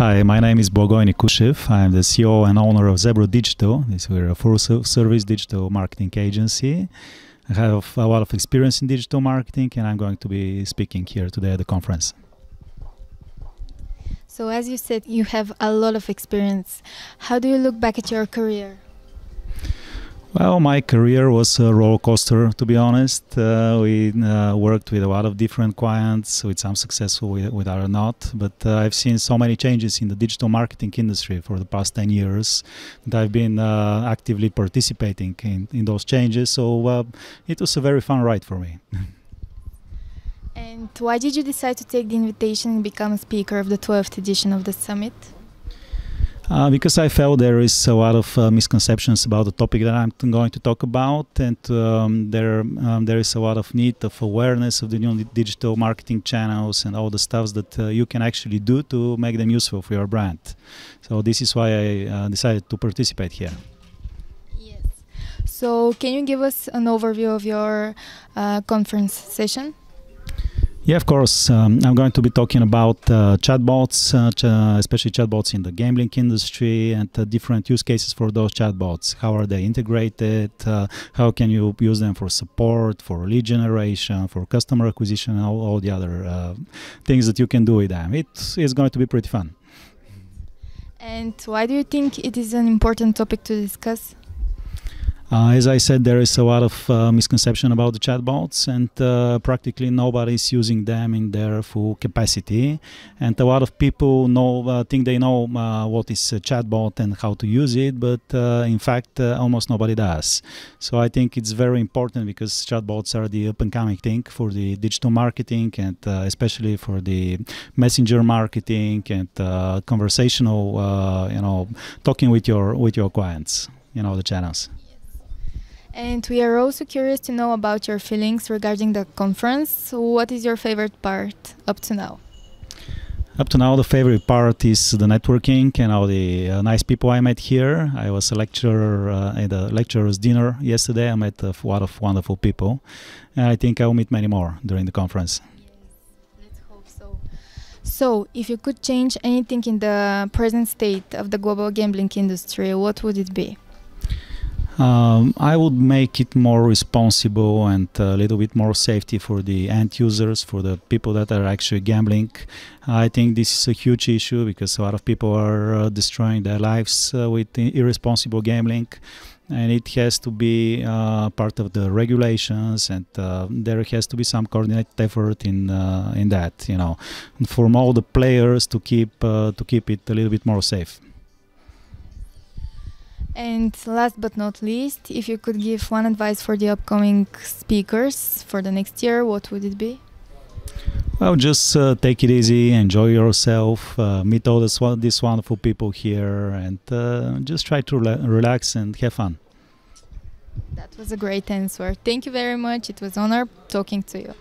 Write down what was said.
Hi, my name is Blagoy Nikushev. I'm the CEO and owner of Zebra Digital. This we're a full service digital marketing agency. I have a lot of experience in digital marketing, and I'm going to be speaking here today at the conference. So, as you said, you have a lot of experience. How do you look back at your career? Well, my career was a roller coaster, to be honest. Uh, we uh, worked with a lot of different clients, with some successful, with, with other not. But uh, I've seen so many changes in the digital marketing industry for the past 10 years that I've been uh, actively participating in, in those changes. So it was a very fun ride for me. and why did you decide to take the invitation and become a speaker of the 12th edition of the summit? Uh, because I felt there is a lot of uh, misconceptions about the topic that I'm going to talk about, and um, there um, there is a lot of need of awareness of the new digital marketing channels and all the stuff that uh, you can actually do to make them useful for your brand. So this is why I uh, decided to participate here. Yes. So can you give us an overview of your uh, conference session? Yeah, of course. Um, I'm going to be talking about uh, chatbots, uh, ch especially chatbots in the gambling industry, and different use cases for those chatbots. How are they integrated? Uh, how can you use them for support, for lead generation, for customer acquisition, and all, all the other uh, things that you can do with them? It is going to be pretty fun. And why do you think it is an important topic to discuss? Uh, as I said, there is a lot of uh, misconception about the chatbots, and uh, practically nobody is using them in their full capacity. And a lot of people know, uh, think they know uh, what is a chatbot and how to use it, but uh, in fact, almost nobody does. So I think it's very important because chatbots are the up-and-coming thing for the digital marketing and especially for the messenger marketing and conversational, you know, talking with your with your clients, you know, the channels. And we are also curious to know about your feelings regarding the conference. What is your favorite part up to now? Up to now, the favorite part is the networking and all the uh, nice people I met here. I was a lecturer uh, at a lecturer's dinner yesterday. I met a lot of wonderful people, and I think I will meet many more during the conference. Let's hope so. So, if you could change anything in the present state of the global gambling industry, what would it be? Um, I would make it more responsible and a little bit more safety for the end users, for the people that are actually gambling. I think this is a huge issue because a lot of people are uh, destroying their lives uh, with irresponsible gambling. And it has to be uh, part of the regulations, and uh, there has to be some coordinated effort in uh, in that, you know, from all the players to keep uh, to keep it a little bit more safe. And last but not least, if you could give one advice for the upcoming speakers for the next year, what would it be? Well, just uh, take it easy, enjoy yourself, uh, meet all this, these wonderful people here, and uh, just try to rela relax and have fun. That was a great answer. Thank you very much. It was an honor talking to you.